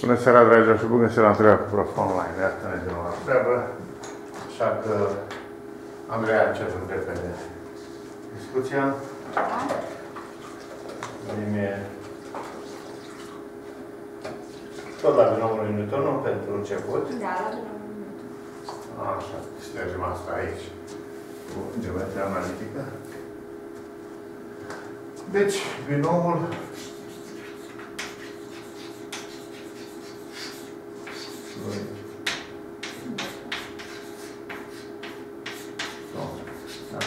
Bună seara, dragilor, și bun găsit la întreaga cu Prof Online. Iată ne din nou la treabă. Așa că Andreea începem repede discuția. Mie tot la binomul Newton pentru început. Da, la binomul Newton. Așa, ștergem asta aici cu geometria analitică. Deci, binomul lui Da. Da.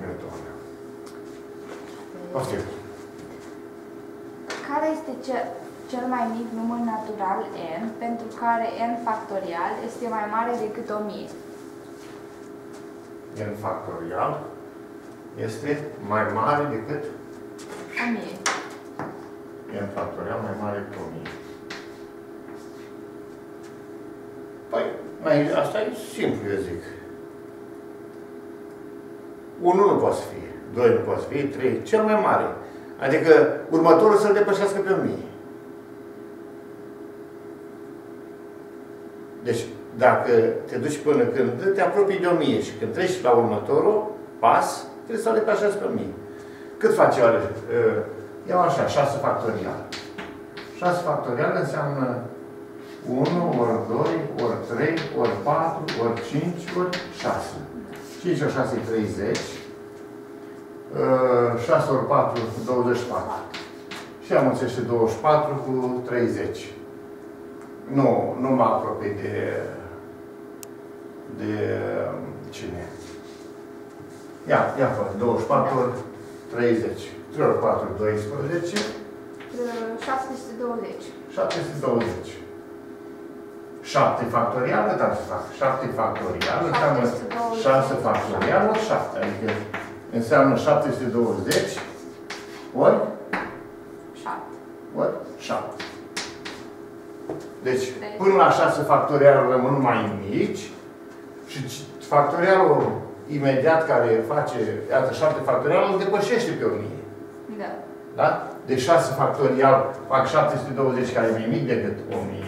Newton. Poftim. Care este ce- cel mai mic număr natural n pentru care n factorial este mai mare decât 1000? n factorial este mai mare decât 1000. n factorial mai mare decât 1000. Păi, mai, asta e simplu, eu zic. 1 nu poate să fie, 2 nu poate să fie, 3, cel mai mare. Adică următorul să-l depășească pe 1000. Deci, dacă te duci până când te apropii de 1000 și când treci la următorul pas, trebuie să-l depășească pe 1000. Cât face oare? Uh, Iau așa, 6 factorial. 6 factorial înseamnă 1 ori 2 ori 3 ori 4 ori 5 ori 6. 5 ori 6 e 30. Uh, 6 ori 4 24. Și am înțeles 24 cu 30. Nu, nu mă apropii de, de cine? Ia, ia fă, 24 ori 30. 3 ori 4, 12. Uh, 620. 720. 7 factorial, cât ar să fac? 7 factorial înseamnă 720. 6 factorial ori 7. Adică înseamnă 720 ori, 7. ori 7. Deci, până la 6 factorial rămân mai mici și factorialul imediat care face, iată, 7 factorial îl depășește pe 1000. Da. Da? De 6 factorial fac 720, care e mai mic decât 1000.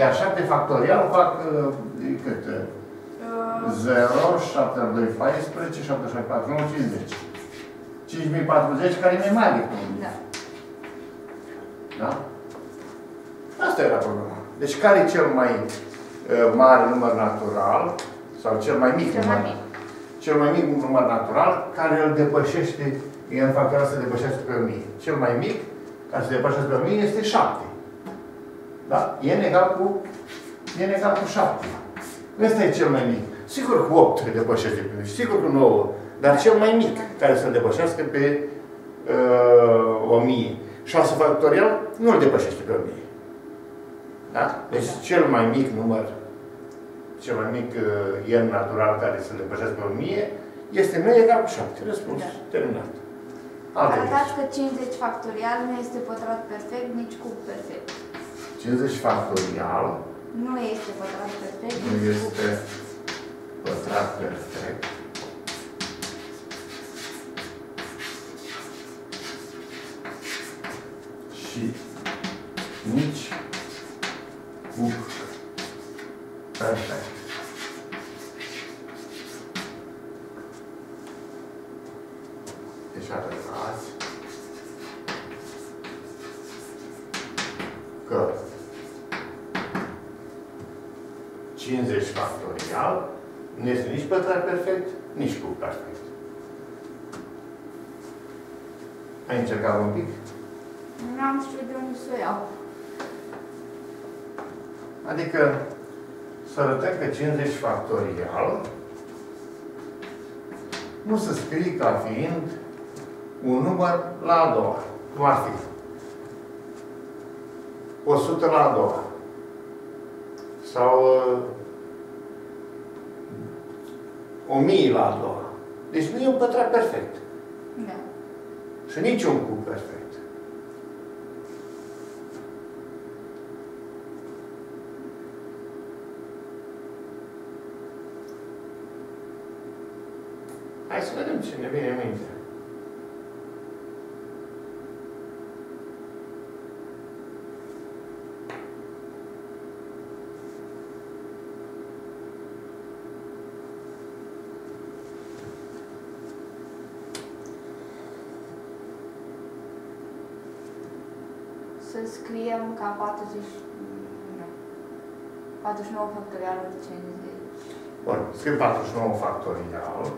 Iar 7 factorial fac uh, cât? Uh, 0, 7 ori 2, 14, 7 ori 4, 9, 50. 5040, care e mai mare decât 1000. da. Da? Asta era problema. Deci care e cel mai uh, mare număr natural, sau cel mai mic Cel număr mai mic. cel mai mic număr natural care îl depășește, în factorial să depășească pe 1000. Cel mai mic, care să depășească pe 1000, este 7. Da? E în egal cu, e în egal cu 7. Ăsta e cel mai mic. Sigur cu 8 îl depășește pe 1000, sigur cu 9, dar cel mai mic, care să depășească pe uh, 1000. 6 factorial nu îl depășește pe 1000. Da? Deci cel mai mic număr cel mai mic uh, n natural care să depășească pe 1000 este nu egal cu 7. Răspuns. Da. Terminat. Alte Arătați că 50 factorial nu este pătrat perfect, nici cub perfect. 50 factorial Nu este pătrat perfect, nu nici cub este pătrat perfect. Și nici cub perfect. Deci arătați că 50 factorial nu este nici pătrat perfect, nici cub perfect. Ai încercat un pic? Nu am știut de unde să o iau. Adică să arătăm că 50 factorial nu se scrie ca fiind un număr la a doua. Cum ar fi? 100 la a doua. Sau uh, 1000 la a doua. Deci nu e un pătrat perfect. Da. Și nici un cub perfect. Hai să vedem ce ne vine în minte. Să scriem ca 40... Nu. 49 factorial ori 50. Bun, scrie 49 factorial.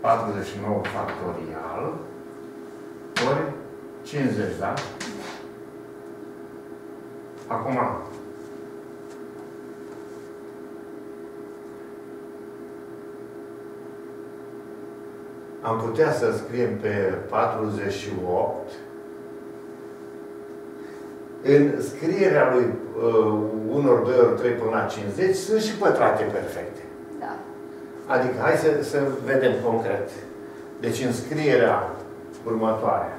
49 factorial ori 50, da? Acum, am putea să scriem pe 48 în scrierea lui uh, 1 ori 2 ori 3 până la 50 sunt și pătrate perfecte. Da. Adică, hai să, să vedem concret. Deci, în scrierea următoare,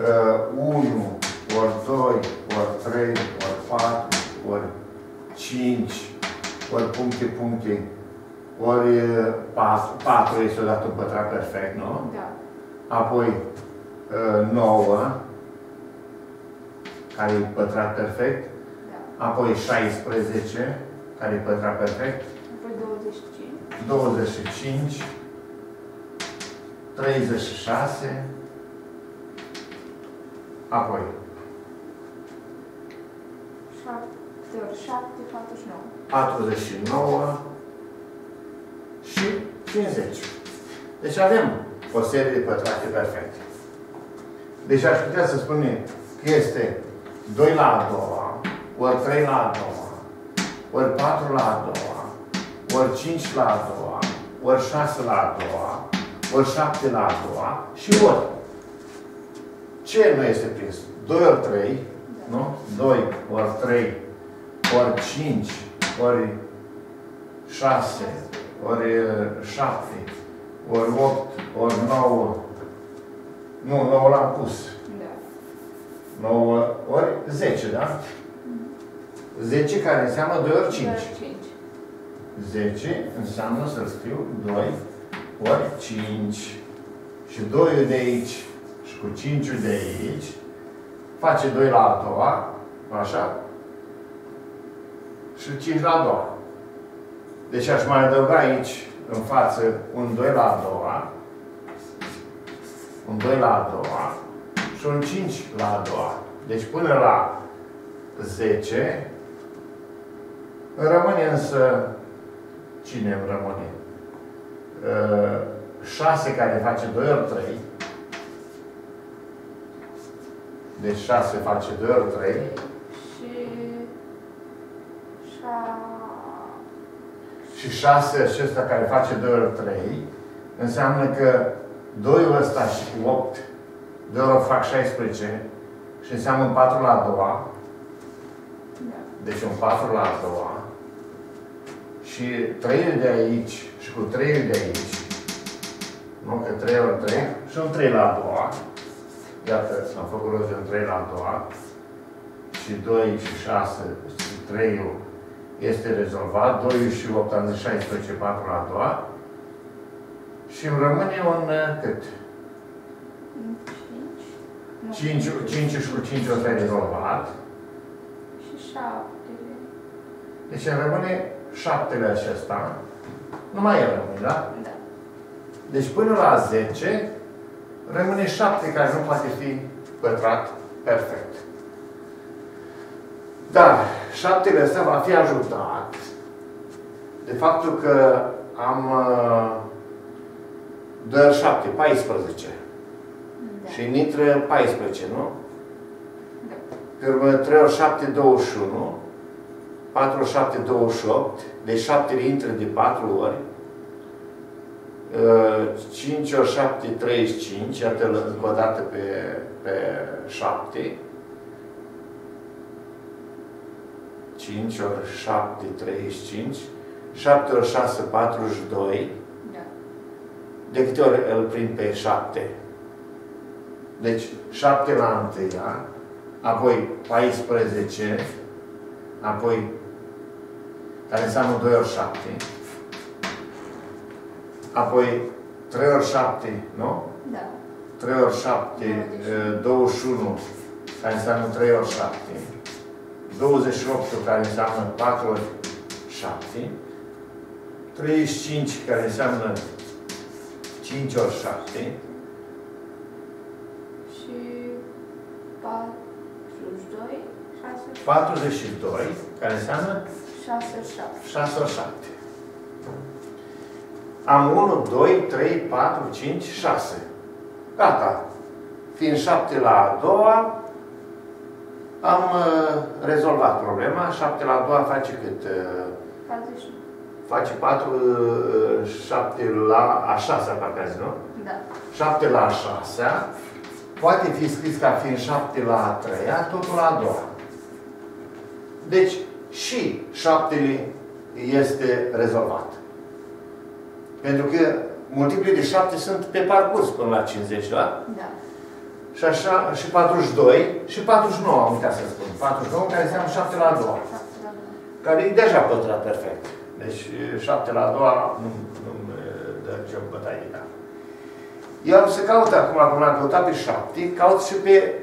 uh, 1 ori 2 ori 3 ori 4 ori 5 ori puncte, puncte, ori 4, 4 este odată un pătrat perfect, nu? Da. Apoi 9, care e pătrat perfect. Da. Apoi 16, care e pătrat perfect. Apoi 25. 25, 36, apoi 7 ori 7, 49. 49 și 50. Deci avem o serie de pătrate perfecte. Deci aș putea să spun că este 2 la a doua, ori 3 la a doua, ori 4 la a doua, ori 5 la a doua, ori 6 la a doua, ori 7 la a doua și ori. Ce nu este prins? 2 ori 3, nu? 2 ori 3, ori 5, ori 6, ori 7, ori 8, ori 9. Nu, 9 l-am pus. Da. 9 ori 10, da? 10 care înseamnă 2 ori 5. 2 ori 5. 10 înseamnă să scriu 2 ori 5. Și 2 de aici și cu 5 de aici face 2 la a doua, așa? Și 5 la a doua. Deci aș mai adăuga aici, în față, un 2 la a doua, un 2 la a doua și un 5 la a doua. Deci până la 10 rămâne însă Cine îmi rămâne? 6 care face 2 ori 3. Deci 6 face 2 ori 3. Și... șa... Și 6 acesta care face 2 ori 3 înseamnă că 2 ăsta și cu 8 2 ori fac 16 și înseamnă un 4 la a doua. Da. Deci un 4 la a doua. Și 3 de aici și cu 3 de aici. Nu? Că 3 ori 3 și un 3 la a doua. Iată, am făcut rost de un 3 la a doua. Și 2 și 6 și 3 este rezolvat. 2 și 8 am zis 16, 4 la a doua. Și îmi rămâne un cât? 5. 5, 5 și cu 5 o să ai rezolvat. Și 7. Deci îmi rămâne șaptele acesta. Numai el rămâne, da? Da. Deci până la 10 rămâne 7 care nu poate fi pătrat perfect. Dar șaptele ăsta va fi ajutat de faptul că am uh, 2 ori 7, 14. Da. Și în intră 14, nu? Da. Pe urmă 3 ori 7, 21. 4 ori 7, 28. Deci 7 intră de 4 ori. 5 ori 7, 35. Iată încă o dată pe, pe 7. 5 ori 7, 35. 7 ori 6, 42. Da. De câte ori îl prind pe 7? Deci 7 la întâia, apoi 14, apoi care înseamnă 2 ori 7, apoi 3 ori 7, nu? Da. 3 ori 7, eh, 21, care înseamnă 3 ori 7, 28, care înseamnă 4 ori 7, 35, care înseamnă 5 ori 7, Și 40. 42, care înseamnă 6, 7. 6 ori 7. Am 1, 2, 3, 4, 5, 6. Gata. Fiind 7 la a doua, am uh, rezolvat problema. 7 la a doua face cât? Uh, 41. face 4, uh, 7 la a 6, parcă azi, nu? Da. 7 la a 6 poate fi scris ca fiind 7 la a 3, totul la a doua. Deci, și 7 este rezolvat. Pentru că multiplii de 7 sunt pe parcurs până la 50, da? Da. Și așa, și 42, și 49, am uitat să spun. 49, care înseamnă 7 la a doua. 7 la 2. Care e deja pătrat perfect. Deci 7 la a doua nu, nu dă ce bătaie de cap. Eu am să caut acum, acum am căutat pe 7, caut și pe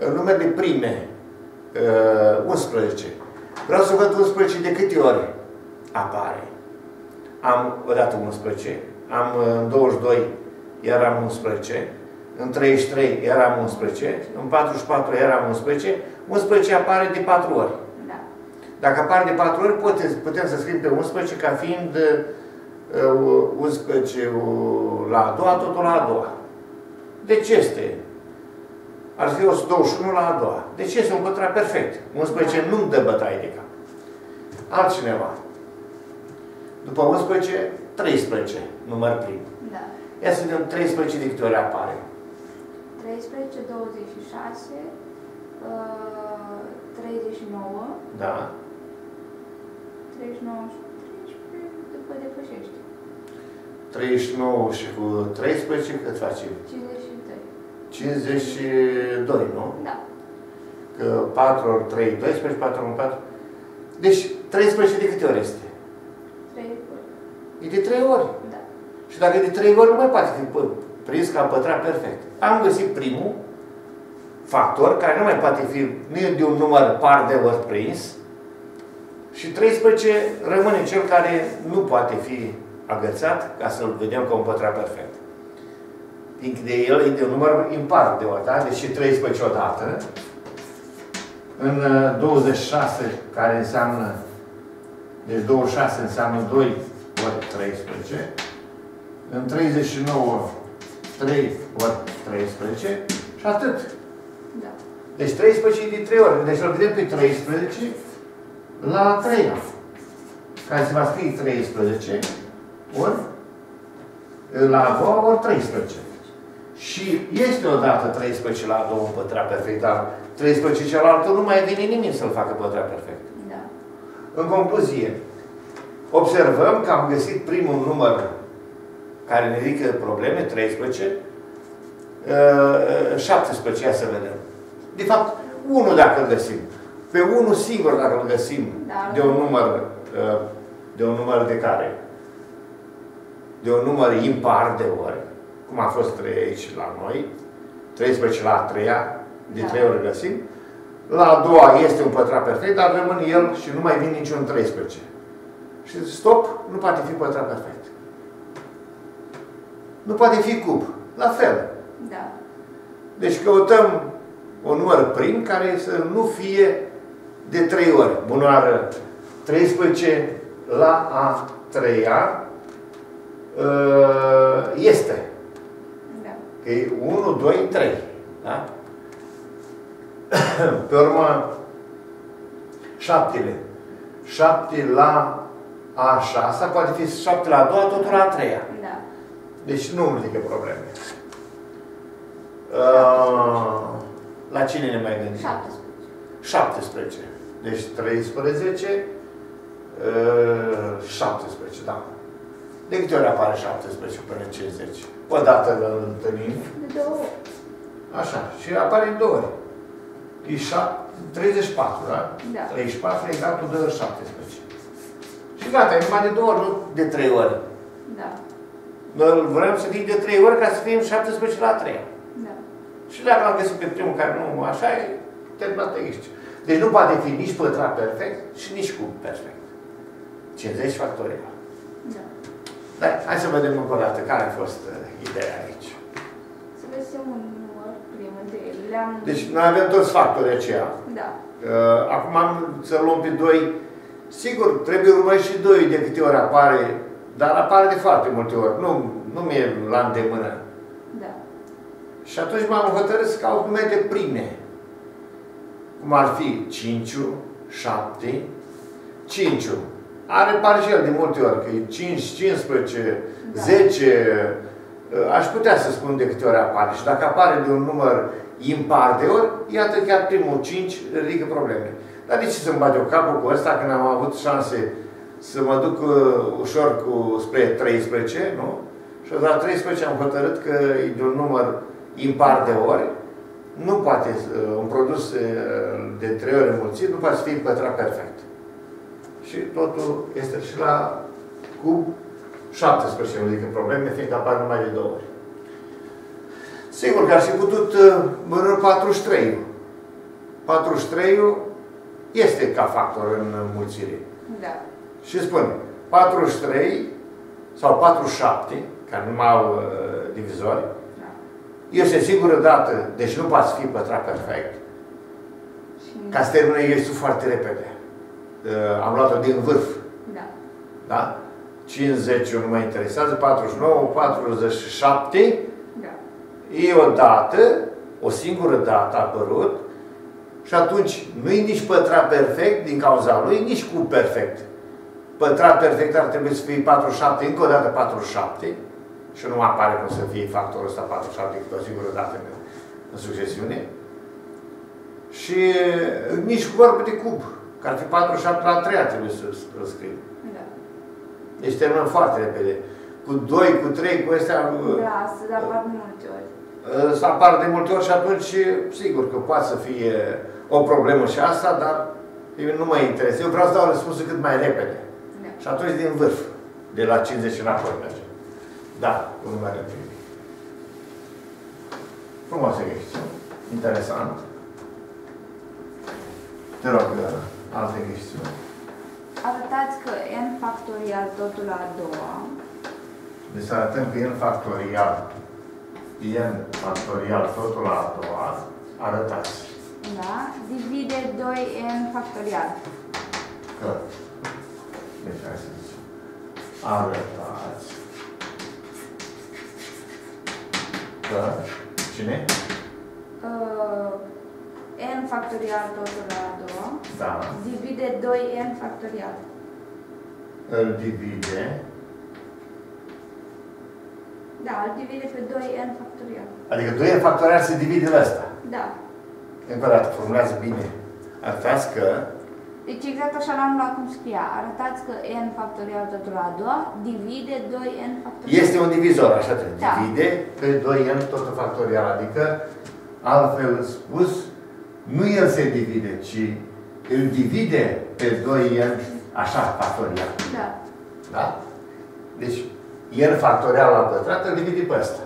uh, numerele prime, uh, 11. Vreau să văd 11 de câte ori apare. Am odată 11, am uh, în 22 eram 11, în 33 eram 11, în 44 eram 11, 11 apare de 4 ori. Da. Dacă apare de 4 ori, putem, putem să scriem pe 11 ca fiind uh, 11 la a doua, totul la a doua. Deci este. Ar fi 121 la a doua. Deci este un pătrat perfect. 11 nu dă bătaie de cap. Altcineva. După 11, 13, număr prim. Da. Ia să vedem 13 de câte ori apare. 13, 26, uh, 39, Da? 39 și 13, după depășește. 39 și cu 13 cât face? 52. 52, nu? Da. Că 4 ori 3, 12, 4 ori 4. Deci 13 de câte ori este? 3 ori. E de 3 ori. Da. Și dacă e de 3 ori, nu mai poate fi pă- prins ca pătrat perfect. Am găsit primul factor, care nu mai poate fi, nu e de un număr par de ori prins, și 13 rămâne cel care nu poate fi agățat ca să-l vedem ca un pătrat perfect. Fiindcă de el e de un număr impar de ori, da? Deci 13 odată. În uh, 26, care înseamnă, deci 26 înseamnă 2 ori 13. În 39, 3 ori 13 și atât. Da. Deci 13 e de 3 ori. Deci îl vedem pe 13 la 3 care se va scrie 13 ori la a doua ori 13. Și este odată 13 la a doua un pătrat perfect, dar 13 celălalt nu mai vine nimeni să-l facă pătrat perfect. Da. În concluzie, observăm că am găsit primul număr care ne ridică probleme, 13, uh, 17, ia să vedem. De fapt, unul dacă îl găsim. Pe unul singur dacă îl găsim Da. de un număr, uh, de un număr de care? De un număr impar de ori, cum a fost 3 aici la noi, 13 la a treia, de Da. 3 ori găsim. La a doua este un pătrat perfect, dar rămâne el și nu mai vine niciun 13. Și stop, nu poate fi pătrat perfect. Nu poate fi cub. La fel. Da. Deci căutăm un număr prim care să nu fie de 3 ori. Bunoară 13 la a treia ă, este. Da. Că e 1, 2, 3. Da? Pe urmă, șaptele. 7 la a șasea poate fi 7 la a doua, totul la a treia. Da. Deci nu îmi ridică probleme. Uh, la cine ne mai gândim? 17. 17. Deci 13, uh, 17, da. De câte ori apare 17 până în 50? O dată îl întâlnim, De două ori. așa, și apare în două ori. E șap- 34, da? Da. 34 e egal cu 2 ori 17. Și gata, e numai de două ori, nu de trei ori. Da. Noi vrem să fie de trei ori ca să fim 17 la 3. Da. Și dacă l-am găsit pe primul care nu așa e, terminat aici. Deci nu poate fi nici pătrat perfect și nici cub perfect. 50 factorial. Da. Dar hai să vedem încă o dată care a fost uh, ideea aici. Să găsim un număr prim între ele. Le-am... Deci noi avem toți factorii aceia. Da. Uh, acum am să luăm pe 2. Sigur, trebuie urmărit și 2 de câte ori apare, dar apare de foarte multe ori. Nu, nu mi-e la îndemână. Da. Și atunci m-am hotărât să caut numele prime. Cum ar fi 5, 7, 5. Are pare și el de multe ori, că e 5, 15, Da. 10, aș putea să spun de câte ori apare. Și dacă apare de un număr impar de ori, iată chiar primul 5 ridică probleme. Dar de ce să-mi bate o capul cu ăsta când am avut șanse să mă duc uh, ușor cu, spre 13, nu? Și la 13 am hotărât că e de un număr impar de ori, nu poate, uh, un produs uh, de 3 ori înmulțit, nu poate să fie pătrat perfect. Și totul este și la cub 17 nu ridică probleme, fiindcă apar numai de două ori. Sigur că ar fi putut uh, mărâri 43 43 este ca factor în înmulțire. Da. Și spun 43 sau 47, care nu mai au uh, divizori, Da. este singură dată, deci nu poate fi pătrat perfect. Și... Ca să termină exercițiul foarte repede. Uh, am luat-o din vârf. Da. Da? 50 nu mă interesează, 49, 47, Da. e o dată, o singură dată a apărut și atunci nu e nici pătrat perfect din cauza lui, nici cu perfect. Pătrat perfect ar trebui să fie 47, încă o dată 47 și nu apare cum să fie factorul ăsta 47 decât o singură dată în, în succesiune. Și nici cu vorbă de cub, că ar fi 47 la 3 trebuie să îl scriu. Da. Deci terminăm foarte repede. Cu 2, cu 3, cu astea, Da, astăzi apar de multe ori. uh, să apară de multe ori și atunci, sigur că poate să fie o problemă și asta, dar pe mine nu mă interesează. Eu vreau să dau răspunsul cât mai repede. Da. Și atunci din vârf, de la 50 înapoi merge. Da, cu numele primit. Frumos exercițiu. Interesant. Te rog, alte exercițiu. Arătați că n factorial totul la a doua. Deci să arătăm că n factorial, n factorial totul la a doua, arătați. Da, divide 2n factorial. că, deci hai să zicem, arătați. Că, cine? Uh, n factorial totul la a doua Da, divide 2n factorial. îl divide, Da, îl divide pe 2n factorial. adică 2 factorial se divide la asta. Da. Încă o dată, formulează bine. Arătați că, Deci exact așa l-am luat cum scria. Arătați că n factorial totul la a doua divide 2n factorial. este un divizor, așa trebuie, Da. divide pe 2n totul factorial, adică, altfel spus, nu el se divide, ci îl divide pe 2n așa factorial. Da. Da? Deci, n factorial la pătrat îl divide pe ăsta.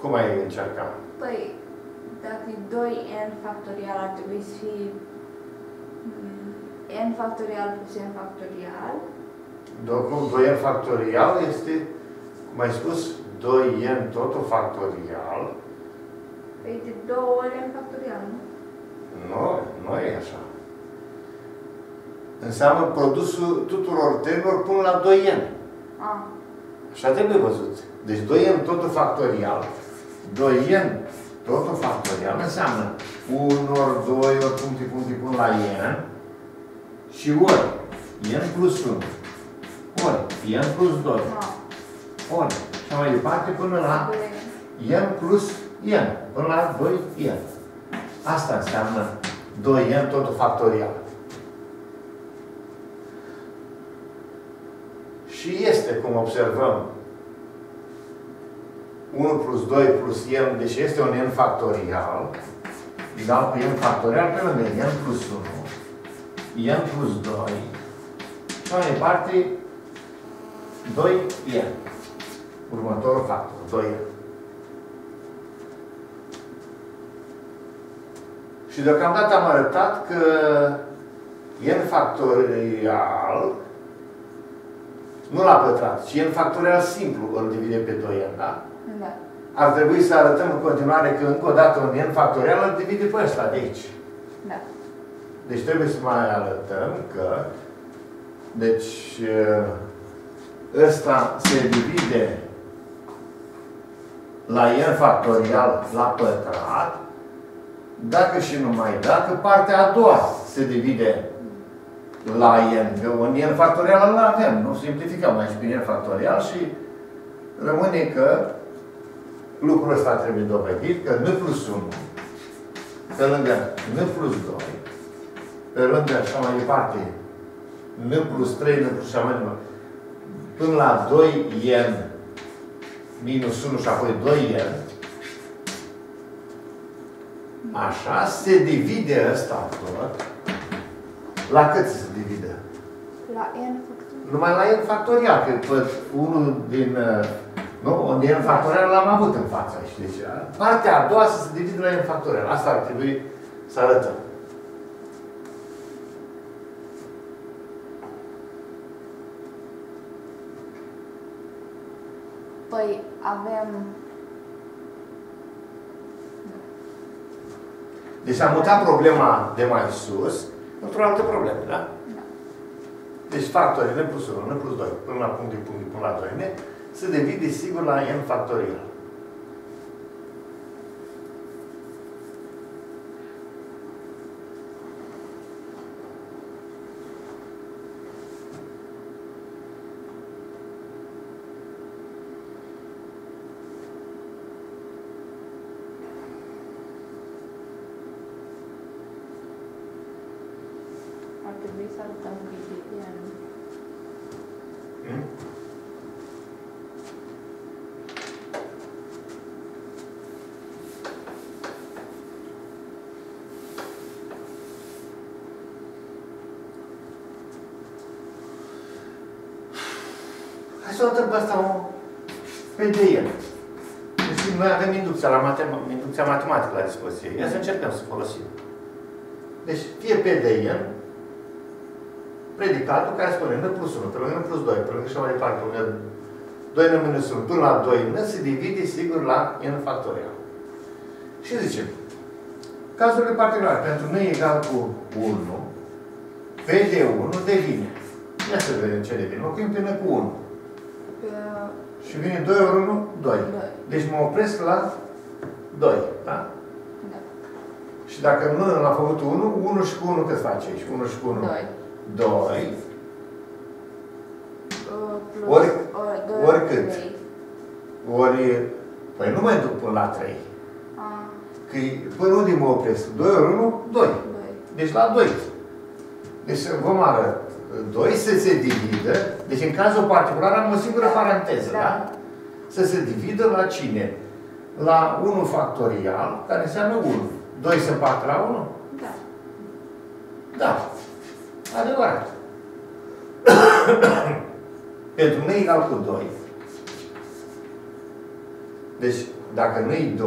Cum ai încercat? Păi, dacă e 2n factorial ar trebui să fie mm, n factorial plus n factorial. Oricum, 2n factorial este, cum ai spus, 2n totul factorial. Păi de 2 ori n factorial, nu? Nu, nu e așa. Înseamnă produsul tuturor termenilor până la 2n. A, Așa trebuie văzut. Deci 2n totul factorial. 2n totul factorial înseamnă 1 ori 2 ori puncte, puncte, până la n și ori n plus 1 ori n plus 2 a, ori și mai departe până la 2n. n plus n, până la 2n. Asta înseamnă 2n totul factorial. Și este, cum observăm, 1 plus 2 plus n, deci este un n factorial, egal cu n factorial pe lângă n plus 1, n plus 2, și mai departe 2n. Următorul factor, 2n. Și deocamdată am arătat că n factorial Nu la pătrat, ci n factorial simplu îl divide pe 2n, da? Da. Ar trebui să arătăm în continuare că încă o dată un n factorial îl divide pe ăsta de aici. Da. Deci trebuie să mai arătăm că deci ăsta se divide la n factorial la pătrat dacă și numai dacă partea a doua se divide la n, că un n factorial îl avem, nu simplificăm aici prin n factorial și rămâne că lucrul ăsta trebuie dovedit, că n plus 1 pe lângă n plus 2 pe lângă așa mai departe n plus 3, n plus așa mai departe până la 2n minus 1 și apoi 2n așa se divide ăsta tot la cât se divide? La n factorial. Numai la n factorial, că unul din uh, nu? Un n factorial l-am avut în fața și deci partea a doua să se divide la n factorial. Asta ar trebui să arătăm. Păi avem... Deci am mutat problema de mai sus într-o altă problemă, da? Da. Deci factorii n plus 1, n plus 2, până la punct din punct, până la 2, n, se divide sigur la n factorial. Ar trebui să arătăm cât n. Hmm? Hai să o dăm pe asta o pe de el. Deci noi avem inducția, la matem inducția matematică la dispoziție. Ia să încercăm să folosim. Deci fie pe de el, predicatul care spune n plus 1, pe lângă n plus 2, pe lângă și mai departe, lângă 2 n minus 1, până la 2 n se divide sigur la n factorial. Și zicem, cazurile particulare, pentru n egal cu 1, p de 1 devine. Ia să vedem ce devine. Locuim pe n cu 1. Pe... Și vine 2 ori 1, 2. Doi. Deci mă opresc la 2. Da? Da. Și dacă nu l-am făcut 1, 1 și cu 1 cât face aici? 1 și cu 1? 2. 2. Plus... Ori- ori, doi ori cât? trei. Ori, păi nu mai duc până la 3. A, Că până unde mă opresc? 2 ori 1, 2. doi. Deci la 2. Deci vom arăt 2 să se dividă, deci în cazul particular am o singură paranteză, da? Da. Să se dividă la cine? La 1 factorial, care înseamnă 1. 2 se împarte la 1? Da. Da. Adevărat. Pentru n egal cu 2. Deci, dacă nu e 2,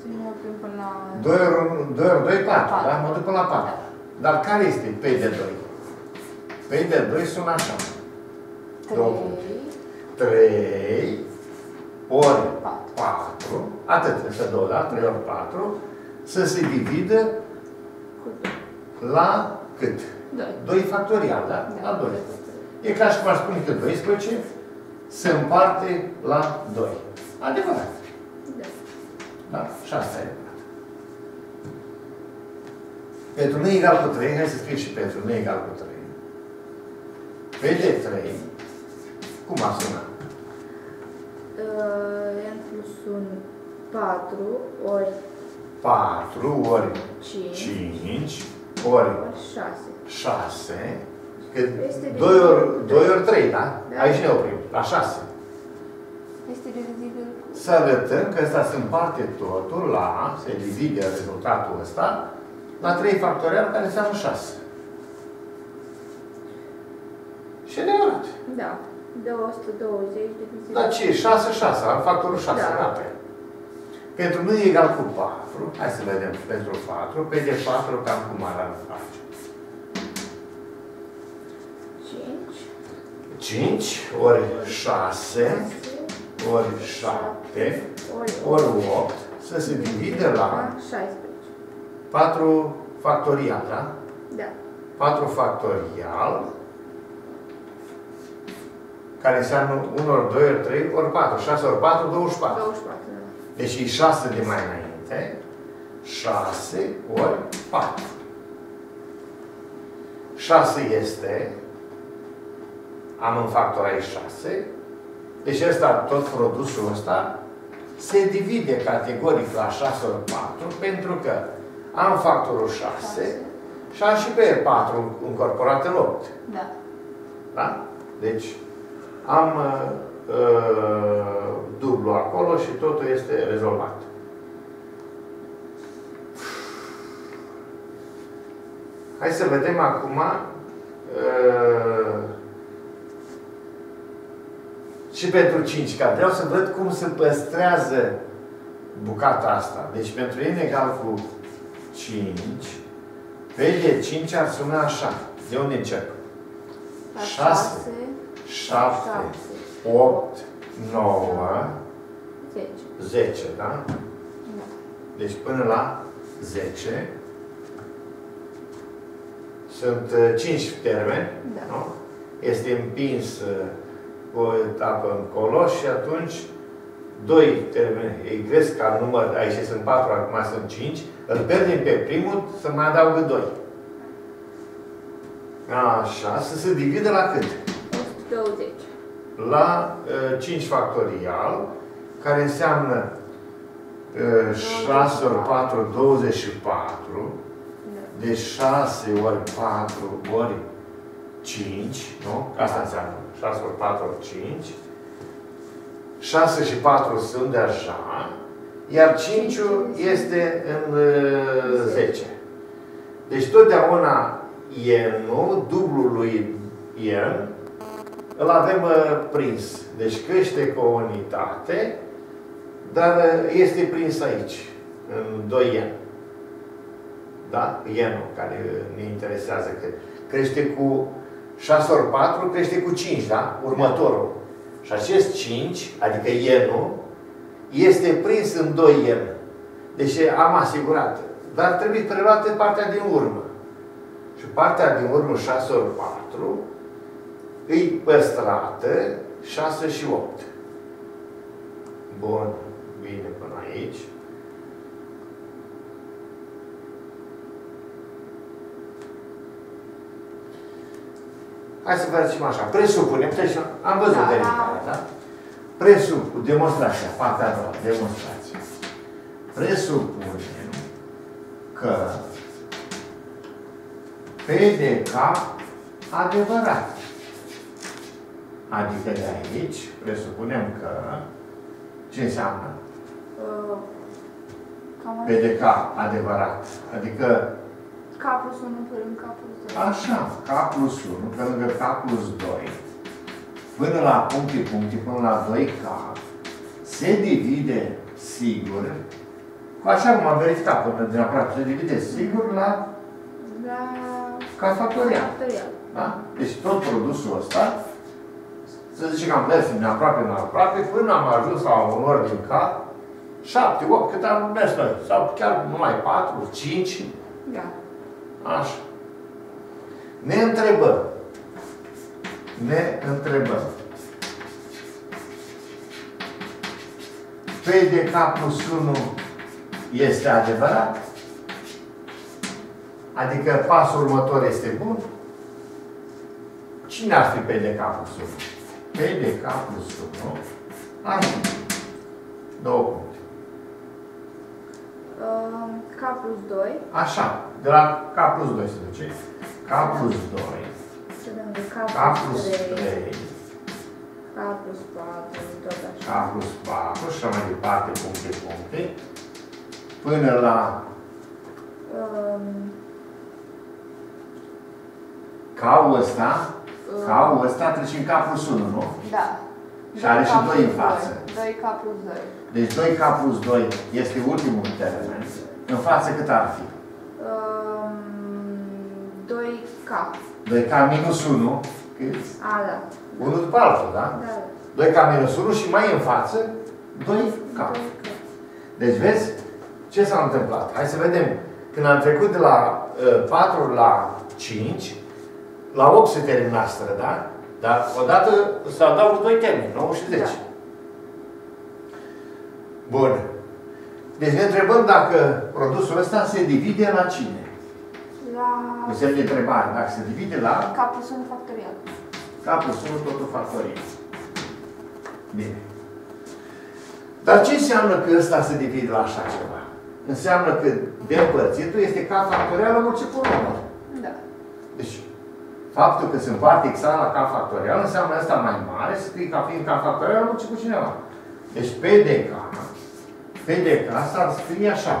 Să ne oprim până la... 2 ori 2, ori 2 4, Patru. da? Mă duc până la 4. Dar care este P de 2? P de 2 sună așa. Două. 3, 3 ori 4. 4, atât, este 2, da? 3 ori 4, să se dividă Cu la cât? 2. 2 factorial, da? La 2. E ca și cum ar spune că 12 se împarte la 2. Adevărat. Da. Da? Și asta e adevărat. Pentru n egal cu 3, hai să scriu și pentru n egal cu 3. P de 3, cum a sunat? Uh, n plus 1, 4 ori 4 ori 5 5 ori ori 6. 6, că Este 2 ori, divizibil. 2 ori 3, da? Da. Aici ne oprim, la 6. Este divizibil cu... Să arătăm că ăsta se împarte totul la, se divide rezultatul ăsta, la 3 factorial care înseamnă 6. Și adevărat. Da. 220 divizibil. Dar ce? 6, 6, am factorul 6, Da. da. Pentru nu e egal cu 4, hai să vedem pentru 4, pe de 4 cam cum ar face. 5. 5 ori 6 ori 7 ori 8 să se divide la 16. 4 factorial, da? Da. 4 factorial care înseamnă 1 ori 2 ori 3 ori 4. 6 ori 4, 24. 24, da. Deci e 6 de mai înainte. 6 ori 4. 6 este, am în factor aici 6, deci ăsta, tot produsul ăsta, se divide categoric la 6 ori 4, pentru că am factorul 6 și am și pe 4 încorporat în 8. Da. Da? Deci, am uh, uh, dublu acolo și totul este rezolvat. Hai să vedem acum uh, și pentru 5, ca vreau să văd cum se păstrează bucata asta. Deci pentru n egal cu 5, P de 5 ar suna așa. De unde încep? La 6, 7, 8, 9, 10. 10, da? Da. Deci până la 10 sunt uh, 5 termeni, Da. nu? Este împins uh, o etapă încolo și atunci 2 termeni, îi cresc ca număr, aici sunt 4, acum sunt 5, îl pierdem pe primul, să mai adaugă 2. Așa, să se divide la cât? 120. La uh, 5 factorial, care înseamnă uh, 6 ori 4, 24, Da. de 6 ori 4 ori 5, nu? Asta înseamnă 6 ori 4 ori 5. 6 și 4 sunt de așa, iar 5 este în uh, 10. Deci totdeauna n dublul lui n, îl avem uh, prins. Deci crește cu o unitate, dar uh, este prins aici, în 2n. Da? n care ne interesează. Că crește cu 6 ori 4, crește cu 5, da? Următorul. Și acest 5, adică n este prins în 2n. Deci am asigurat. Dar trebuie preluată partea din urmă. Și partea din urmă, 6 ori 4, îi păstrată 6 și 8. Bun. Bine până aici. Hai să facem așa. Presupunem, deci am văzut Da, verificarea, da. da? Presupun, demonstrația, partea a doua, demonstrație. Presupunem că P de K adevărat. Adică de aici presupunem că ce înseamnă Uh, Cam P de K adevărat? Adică K plus 1 pe lângă K plus 2. Așa, K plus 1 pe lângă K plus 2 până la puncte, puncte, până la 2K se divide sigur cu așa cum am verificat până din aproape, se divide sigur la La... K factorial. Factorial. Da? Deci tot produsul ăsta să zice că am mers din aproape în aproape până am ajuns la un ordin K 7, 8, cât am mers noi. Sau chiar numai 4, 5, Da. Așa. Ne întrebăm. Ne întrebăm. P de K plus 1 este adevărat? Adică pasul următor este bun? Cine ar fi P de K plus 1? P de K plus 1 ar fi două puncte. Uh, K plus 2. Așa, de la K plus 2 se duce. K plus 2 Să dăm de K K plus 3, K plus 4, tot K așa. plus 4 și așa mai departe, puncte, puncte, până la Um, K-ul ăsta, K-ul ăsta trece în K plus 1, nu? Da. Și are și 2K doi în plus față. 2K plus 2. Deci 2K plus 2 este ultimul termen. În față cât ar fi? Um, 2K. 2K minus 1 Câți? A, da. Unul după altul, da? Da, da. 2K minus 1 și mai în față 2K. Deci vezi ce s-a întâmplat? Hai să vedem. Când am trecut de la uh, 4 la 5, la 8 se termină astfel, da? Dar odată se adaugă 2 termeni, 9 și 10. Da. Bun. Deci ne întrebăm dacă produsul ăsta se divide la cine? La Cu semn de întrebare. Dacă se divide la K plus 1 factorial. K plus 1 totul factorial. Bine. Dar ce înseamnă că ăsta se divide la așa ceva? Înseamnă că de împărțitul este K factorial înmulțit cu un număr. Da. Deci, faptul că se împarte x la K factorial înseamnă asta mai mare, să scrie ca fiind K factorial înmulțit cu cineva. Deci, P de K, P de K s-ar scrie așa.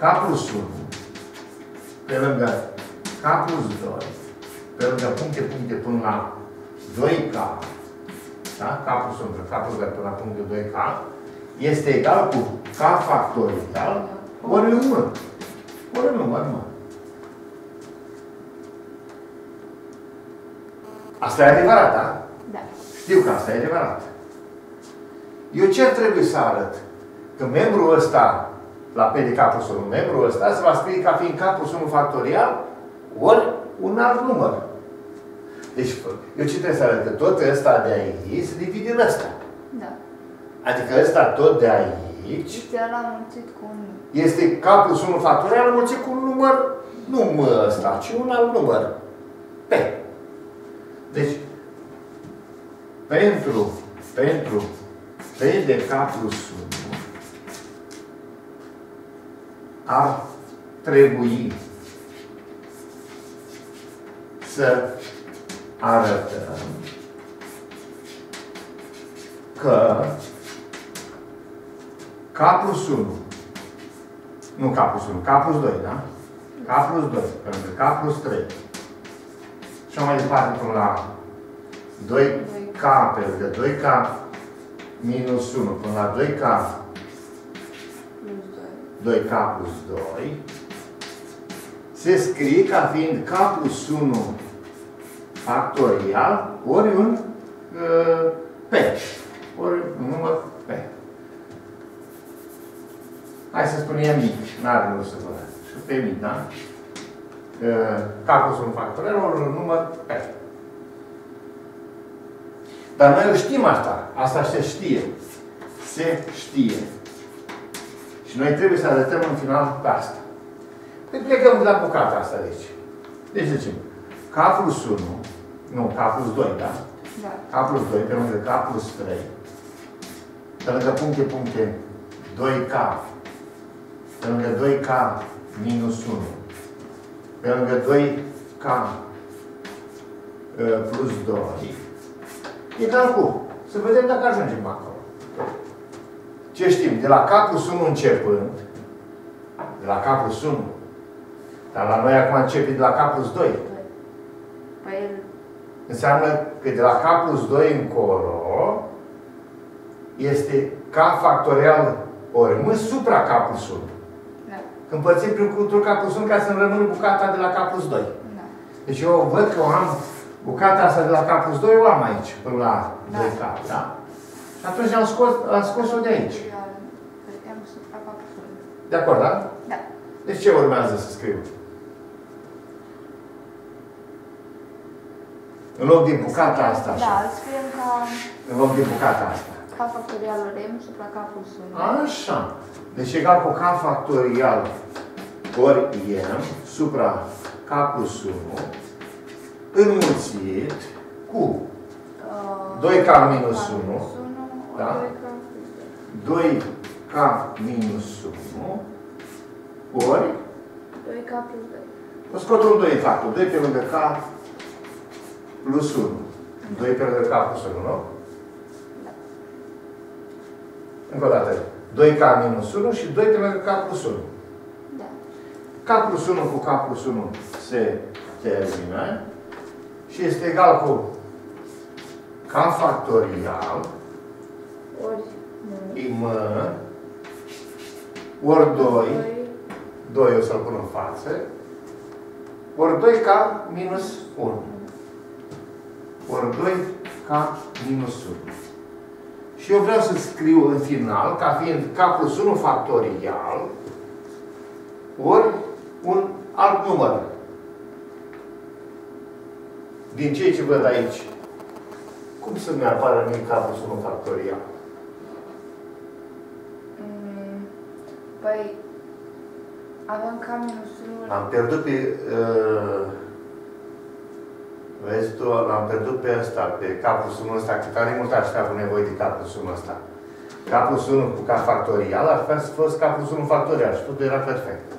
K plus 1, pe lângă K plus 2, pe lângă puncte, puncte până la 2K, da? K plus 1, K plus 2 până la punctul 2K, este egal cu K factorial ori 1. Ori 1, ori 1. Asta e adevărat, da? Da. Știu că asta e adevărat. Eu ce trebuie să arăt? Că membrul ăsta, la P de K plus 1, membrul ăsta se va scrie ca fiind K plus 1 factorial ori un alt număr. Deci, eu ce trebuie să arăt? Că tot ăsta de aici se divide în ăsta. Da. Adică ăsta tot de aici Este ăla mulțit cu un... este K plus 1 factorial înmulțit cu un număr, nu ăsta, ci un alt număr. P. Deci, pentru, pentru P de K plus 1 ar trebui să arătăm că K plus 1 nu K plus 1, K plus 2, da? K plus 2, pentru că K plus 3 și mai departe până la 2K pe lângă 2K minus 1 până la 2K Plus 2. 2K plus 2 se scrie ca fiind K plus 1 factorial ori un uh, P. Ori un număr P. Hai să spunem mic, n-are rost să vă Și pe mic, da? Uh, K plus 1 factorial ori un număr P. Dar noi știm asta. Asta se știe. Se știe. Și noi trebuie să arătăm în final pe asta. Păi plecăm de la bucata asta de aici. Deci zicem, K plus 1, nu, K plus 2, da? Da. K plus 2 pe lângă K plus 3, pe lângă puncte, puncte, 2K, pe lângă 2K minus 1, pe lângă 2K uh, plus 2, egal cu. Să vedem dacă ajungem acolo. Ce știm? De la K plus 1 începând, de la K plus 1, dar la noi acum începe de la K plus 2. Păi el... Înseamnă că de la K plus 2 încolo este K factorial ori M supra K plus 1. Da. Când împărțim prin cuvântul K plus 1 ca să-mi rămână bucata de la K plus 2. Da. Deci eu văd că o am bucata asta de la K plus 2, o am aici, până la Da. 2K, da? Și atunci am scos, am scos-o de aici. Am supra K plus 1. De acord, da? Da. Deci ce urmează să scriu? În loc de bucata asta, Da, așa. îl scriem ca În loc de bucata asta. K factorial ori M supra K plus 1. Așa. Deci egal cu K factorial ori M supra K plus 1 înmulțit cu Uh, 2K minus K 1, minus 1 da? ori 2K plus 2. 2K minus 1 ori, 2K plus 2. o scot un 2 în factor, 2 pe lângă K plus 1. 2 pe lângă K plus 1, nu? Da. Încă o dată. 2K minus 1 și 2 pe lângă K plus 1. Da. K plus 1 cu K plus 1 se termină și este egal cu K factorial Ori M. M ori 2, 2. 2 o să-l pun în față, ori 2K minus 1. ori 2K minus 1. Și eu vreau să scriu în final, ca fiind K plus 1 factorial, ori un alt număr. Din ceea ce văd aici, cum să-mi apară mie K plus 1 factorial? Mm, Păi, avem ca minus 1 Am pierdut pe... Uh, vezi tu, l-am pierdut pe ăsta, pe K plus 1 ăsta, că tare mult aș fi avut nevoie de K plus 1 ăsta. K plus 1 cu K factorial, ar fi să fost K plus 1 factorial și totul era perfect.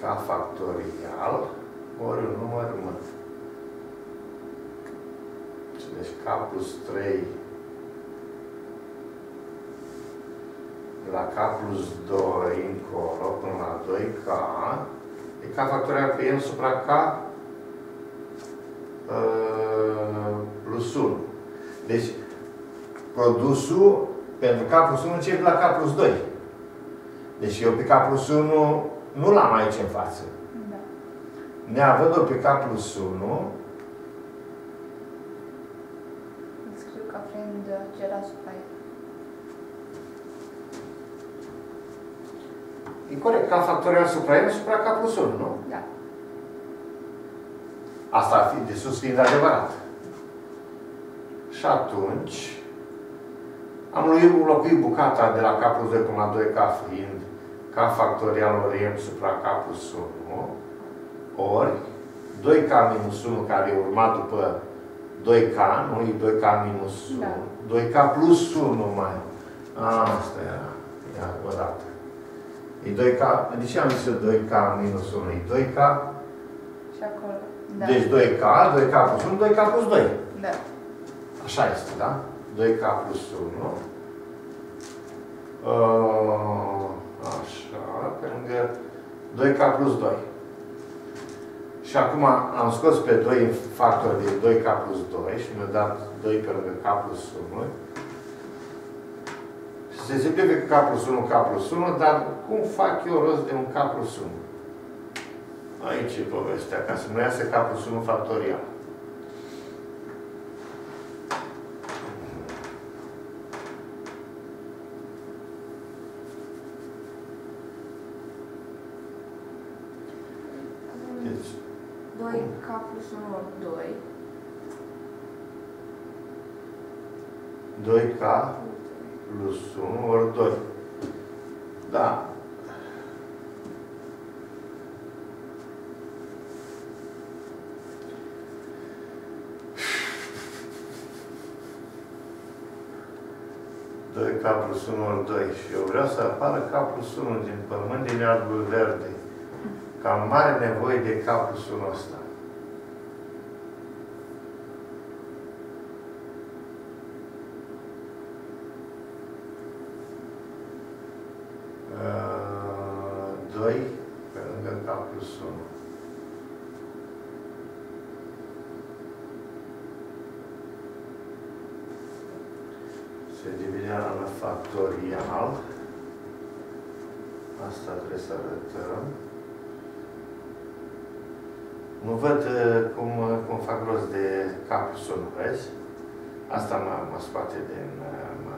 K factorial ori un număr m. Deci K plus 3 de la K plus 2 încolo până la 2K e K factorial pe N supra K uh, plus 1. Deci produsul pentru K plus 1 începe la K plus 2. Deci eu pe K plus 1 nu l-am aici în față. Da. Neavând-o pe K plus 1, Îl scriu ca fiind ce era supra ei. E corect, K factorial supra N supra K plus 1, nu? Da. Asta ar fi de sus fiind adevărat. Și atunci am înlocuit bucata de la K plus 2 până la 2K fiind K factorial ori M supra K plus 1 ori 2K minus 1 care e urmat după 2K, nu? E 2K minus 1. Da. 2K plus 1 mai. Asta era. Ia, o dată. E 2K. De ce am zis eu 2K minus 1? E 2K. Și acolo. Da. Deci 2K, 2K plus 1, 2K plus 2. Da. Așa este, da? 2K plus 1. Uh, așa, pe lângă 2K plus 2. Și acum am scos pe 2 în factor de 2K plus 2 și mi-a dat 2 pe lângă K plus 1. Și se simplifică K plus 1, K plus 1, dar cum fac eu rost de un K plus 1? Aici e povestea, ca să nu iasă K plus 1 factorial. Avem Deci, 2K plus 1 ori 2. 2K plus 1 ori 2. Da. Doi K plus 1 ori 2 și eu vreau să apară K plus 1 din pământ din arbul verde. Că am mare nevoie de K plus 1 ăsta. Uh, 2 pe lângă K plus 1. Se divide la factorial. Asta trebuie să arătăm. Nu văd uh, cum, uh, cum fac rost de K plus 1, vezi? Asta mă, mă scoate din... uh, Mă,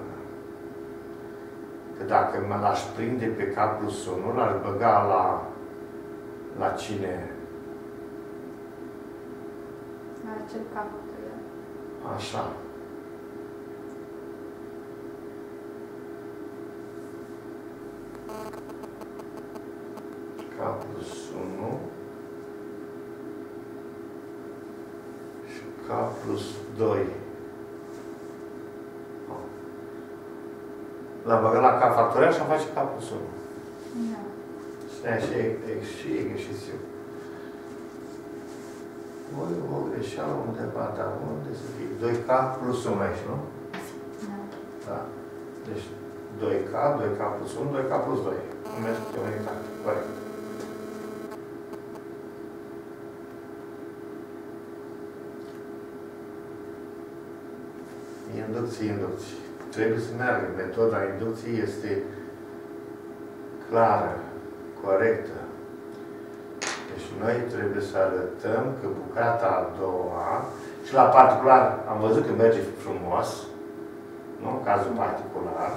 că dacă mă l-aș prinde pe K plus 1, l-aș băga la, la cine? La acel K factorial. Așa. K plus 1 și K plus 2. L-am băgat la K factorial și am face K plus 1. Da. Și aia și, e- și e greșit eu. Voi o greșeală undeva, dar unde să fie? 2K plus 1 aici, nu? Da. Da. Deci 2K, 2K plus 1, 2K plus 2. Numesc pe unitate. Corect. Inducție, inducție. Trebuie să meargă. Metoda inducției este clară, corectă. Deci noi trebuie să arătăm că bucata a doua, și la particular am văzut că merge frumos, nu? Cazul particular.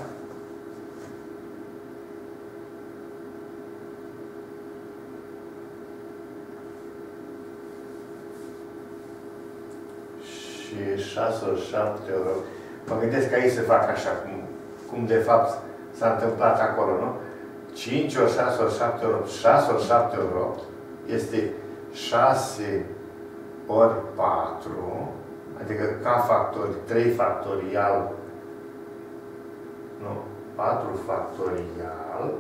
Și 6 ori 7 euro. Mă gândesc că aici se fac așa, cum, cum de fapt s-a întâmplat acolo, nu? 5 ori 6 ori 7 ori 6 ori 7 ori 8 este 6 ori 4, adică ca factori, 3 factorial, nu, 4 factorial,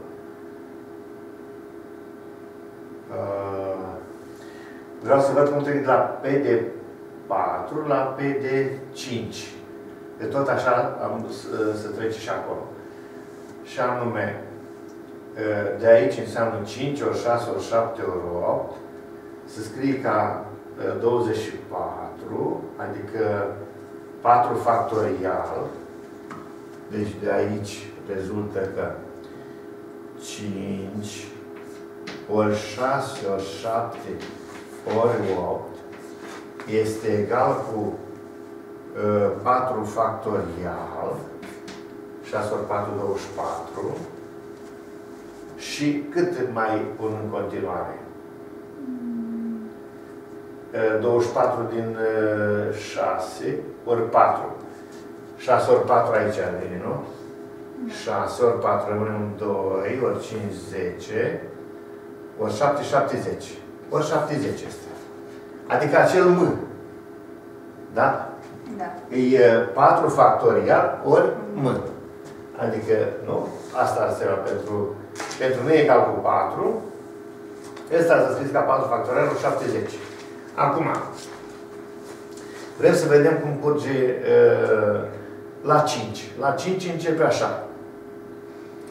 uh, vreau să văd cum trec de la P de 4 la P de 5. De tot așa am să, să trece și acolo. Și anume, de aici înseamnă 5 ori 6 ori 7 ori 8, se scrie ca 24, adică 4 factorial, deci de aici rezultă că 5 ori 6 ori 7 ori 8 este egal cu uh, 4 factorial, 6 ori 4, 24, și cât mai pun în continuare? 24 din 6 ori 4. 6 ori 4 aici vine, nu? 6 ori 4 rămâne un 2, ori 5, 10, ori 7, 70. Ori 70 este. Adică acel M. Da? Da. E 4 factorial ori M. Adică, nu? Asta ar fi pentru pentru nu e egal cu 4. Ăsta s-a scris ca 4 factorial 70. Acum, vrem să vedem cum curge uh, la 5. La 5 începe așa.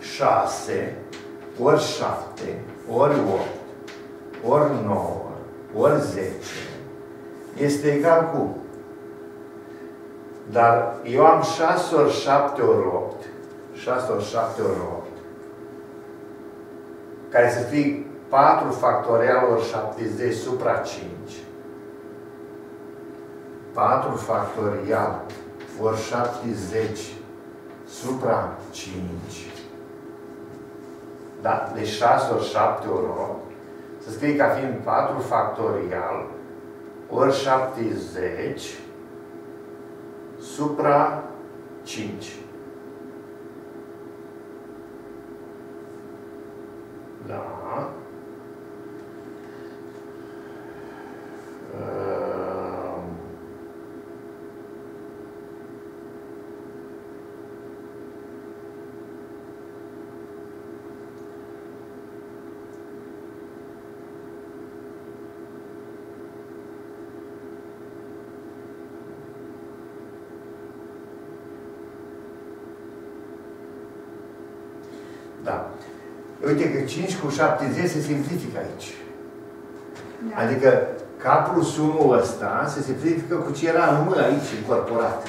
6 ori 7 ori 8 ori 9 ori 10 este egal cu dar eu am 6 ori 7 ori 8 6 ori 7 ori 8 care să fie 4 factorial ori 70 supra 5. 4 factorial ori 70 supra 5. Da? De 6 ori 7 ori 8. Să scrie ca fiind 4 factorial ori 70 supra 5. Da. Ehm. Da. Uite că 5 cu 70 se simplifică aici. Da. Adică K plus 1 ăsta se simplifică cu ce era în mână aici incorporat.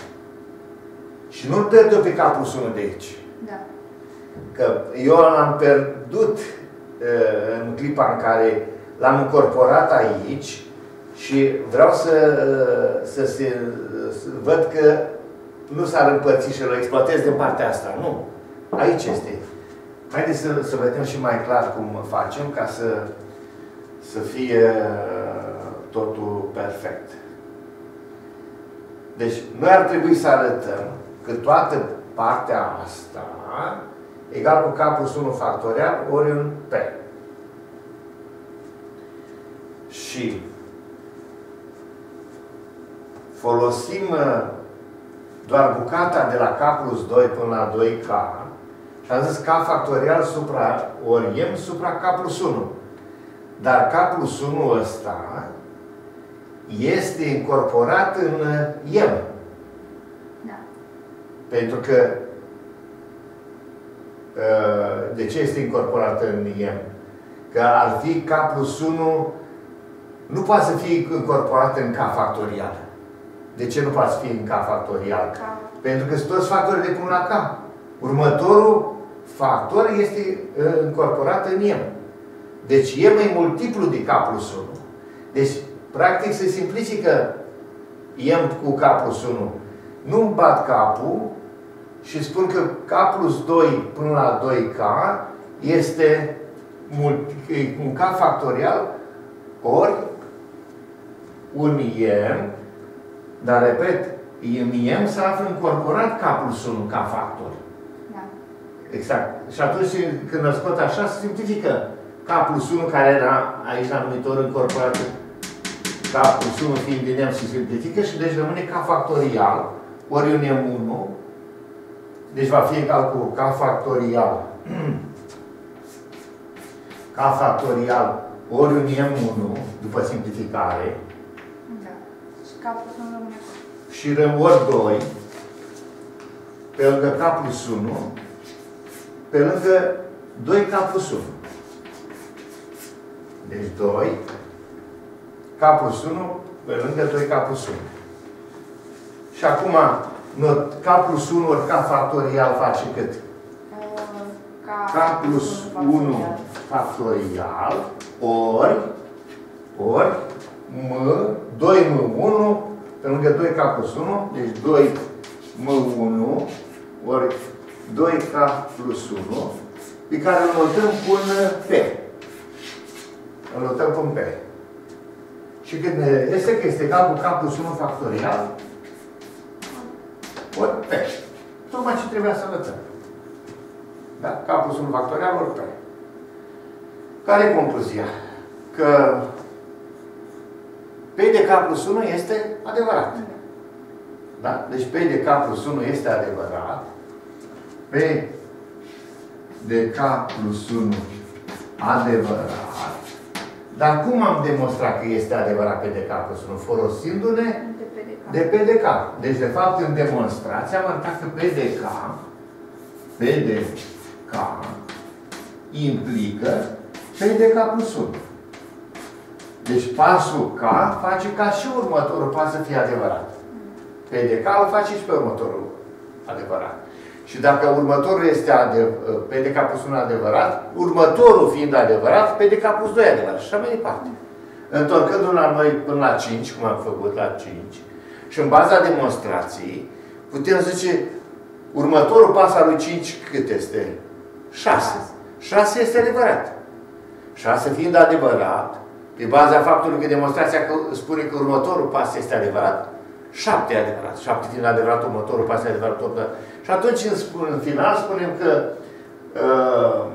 Și nu-l pierd eu pe K plus 1 de aici. Da. Că eu l-am pierdut uh, în clipa în care l-am incorporat aici și vreau să, uh, să se să văd că nu s-ar împărți și îl exploatez din partea asta. Nu. Aici este. Haideți să, să vedem și mai clar cum facem ca să, să fie uh, totul perfect. Deci, noi ar trebui să arătăm că toată partea asta egal cu K plus 1 factorial ori un P. Și folosim uh, doar bucata de la K plus 2 până la 2K și am zis K factorial supra ori M supra K plus 1. Dar K plus 1 ăsta este incorporat în M. Da. Pentru că uh, de ce este incorporat în M? Că ar fi K plus 1 nu poate să fie incorporat în K factorial. De ce nu poate să fie în K factorial? K. Pentru că sunt toți factorii de până la K. Următorul factor este uh, încorporat în M. Deci M e multiplu de K plus 1. Deci, practic, se simplifică M cu K plus 1. Nu-mi bat capul și spun că K plus 2 până la 2K este un K factorial ori un M, dar repet, M se află încorporat K plus 1 ca factor. Da. Exact. Și atunci când îl scot așa, se simplifică K plus 1 care era aici la numitor încorporat K plus 1 fiind din M se simplifică și deci rămâne K factorial ori un M1 deci va fi egal cu K factorial K factorial ori un M1 după simplificare Da. Și capul nu rămâne și răm ori 2 pe lângă K plus 1 pe lângă 2K plus 1. Deci 2 K plus 1 pe lângă 2K plus 1. Și acum not, K plus 1 ori K factorial face cât? Uh, K plus 1 factorial ori ori M, 2M1 pe lângă 2K plus 1, deci 2M1 ori 2K plus 1, pe care îl notăm cu un P. Îl notăm cu un P. Și când este că este egal cu K plus 1 factorial, ori P. Tocmai ce trebuia să arătăm. Da? K plus 1 factorial ori P. Care e concluzia? Că P de K plus 1 este adevărat. Da? Deci P de K plus 1 este adevărat. P de K plus 1 adevărat. Dar cum am demonstrat că este adevărat P de K plus 1? Folosindu-ne De de P de K. Deci, de fapt, în demonstrație am arătat că P de K, P de K implică P de K plus 1. Deci pasul K face ca și următorul pas să fie adevărat. P de K îl face și pe următorul adevărat. Și dacă următorul este P de K plus 1 adevărat, următorul fiind adevărat, P de K plus 2 adevărat. Și așa mai departe. Întorcându-l la noi până la 5, cum am făcut la 5, și în baza demonstrației, putem zice, următorul pas al lui 5 cât este? 6. 6 este adevărat. 6 fiind adevărat, pe baza faptului că demonstrația spune că următorul pas este adevărat, 7 e adevărat. 7 fiind adevărat, următorul pas este adevărat. Tot, și atunci, în, în final, spunem că uh,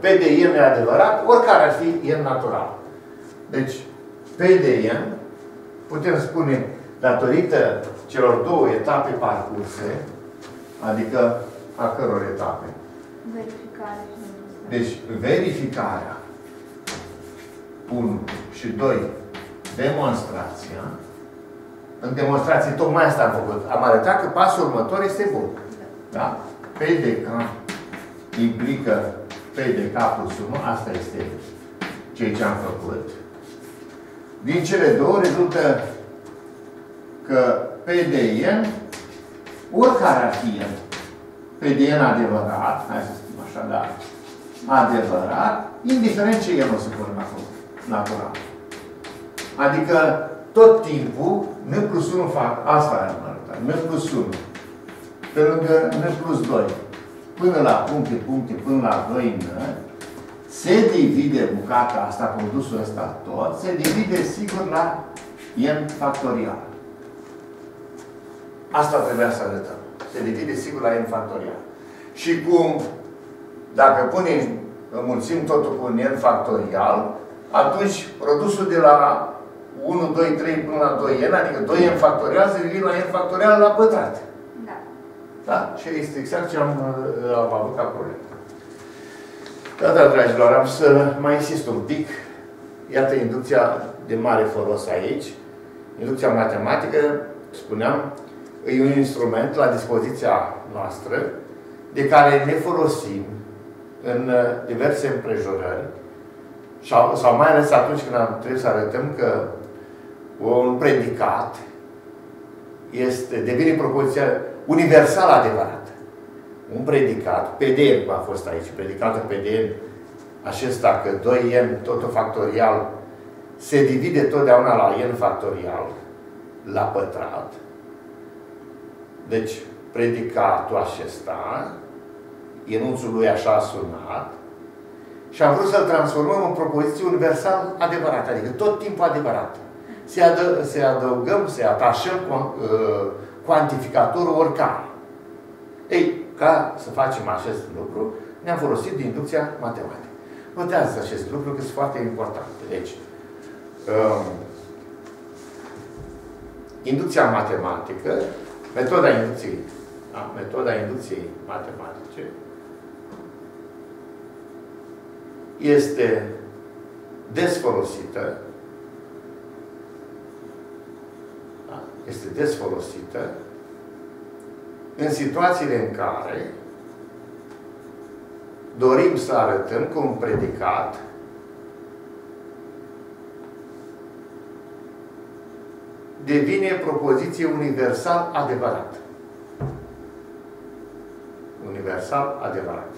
P de N e adevărat, oricare ar fi N natural. Deci, P de N, putem spune, datorită celor două etape parcurse, adică a căror etape. Verificare și Deci, verificarea 1 și 2, demonstrația. În demonstrație tocmai asta am făcut. Am arătat că pasul următor este bun. Da? PDK implică PDK plus 1. Asta este ceea ce am făcut. Din cele două rezultă că PDN, oricare ar fi el, PDN adevărat, hai să spun așa, da, adevărat, indiferent ce el o să punem acolo natural. Adică tot timpul N plus 1 fac, asta am arătat, N plus 1, pe lângă N plus 2, până la puncte, puncte, până la 2 N, se divide bucata asta, produsul ăsta tot, se divide sigur la N factorial. Asta trebuia să arătăm. Se divide sigur la N factorial. Și cum, dacă punem, înmulțim totul cu N factorial, atunci produsul de la 1, 2, 3 până la 2n, adică 2n factorial se divide la n factorial la pătrat. Da. Da? Și este exact ce am, am avut ca problemă. Da, da, dragilor, am să mai insist un pic. Iată inducția de mare folos aici. Inducția matematică, spuneam, e un instrument la dispoziția noastră de care ne folosim în diverse împrejurări sau, sau mai ales atunci când am trebuit să arătăm că un predicat este, devine propoziția universal adevărată. un predicat, PDN a fost aici, predicatul PDN, acesta că 2n totul factorial se divide totdeauna la n factorial, la pătrat. Deci, predicatul acesta, enunțul lui așa a sunat, și am vrut să-l transformăm în propoziție universal adevărat, adică tot timpul adevărat. Se, adă, se adăugăm, se atașăm uh, cuantificatorul oricare. Ei, ca să facem acest lucru, ne-am folosit de inducția matematică. Notează acest lucru, că sunt foarte importante. Deci, um, inducția matematică, metoda inducției, da? metoda inducției matematice, este desfolosită, da? este desfolosită în situațiile în care dorim să arătăm că un predicat devine propoziție universal adevărat. Universal adevărat.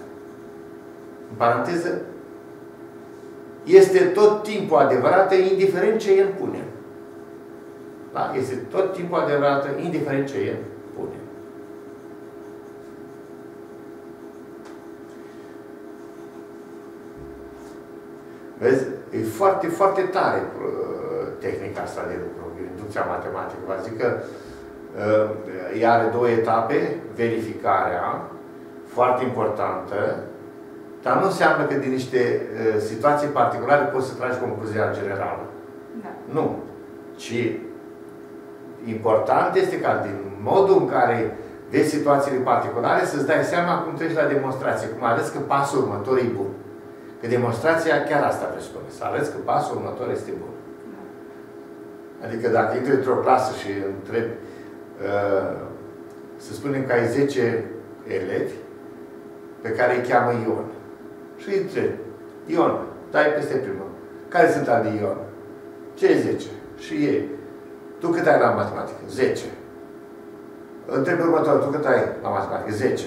În paranteză, este tot timpul adevărată, indiferent ce el pune. Da? Este tot timpul adevărată, indiferent ce el pune. Vezi? E foarte, foarte tare uh, tehnica asta de lucru, inducția matematică. Vă zic că uh, ea are două etape, verificarea, foarte importantă, dar nu înseamnă că din niște uh, situații particulare poți să tragi concluzia generală. Da. Nu. Ci important este ca din modul în care vezi situațiile particulare să-ți dai seama cum treci la demonstrație, cum arăți că pasul următor e bun. Că demonstrația chiar asta presupune, să arăți că pasul următor este bun. Da. Adică dacă intri într-o clasă și întrebi, uh, să spunem că ai 10 elevi pe care îi cheamă Ion și îi întreb, Ion, dai peste primul. Care sunt ale Ion? Ce e 10? Și ei. Tu cât ai la matematică? 10. Întreb următorul, tu cât ai la matematică? 10.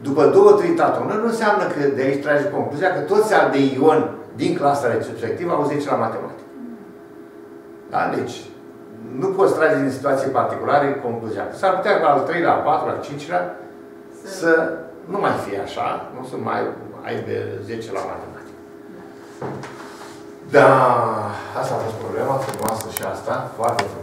După două, trei tatonări, nu înseamnă că de aici trage concluzia că toți al de Ion din clasa respectivă au 10 la matematică. Da? Deci, nu poți trage din situații particulare concluzia. S-ar putea ca al 3 la 4 la 5 la să nu mai fie așa, nu să mai aibă 10 la matematică. Da, asta a fost problema frumoasă și asta, foarte frumoasă.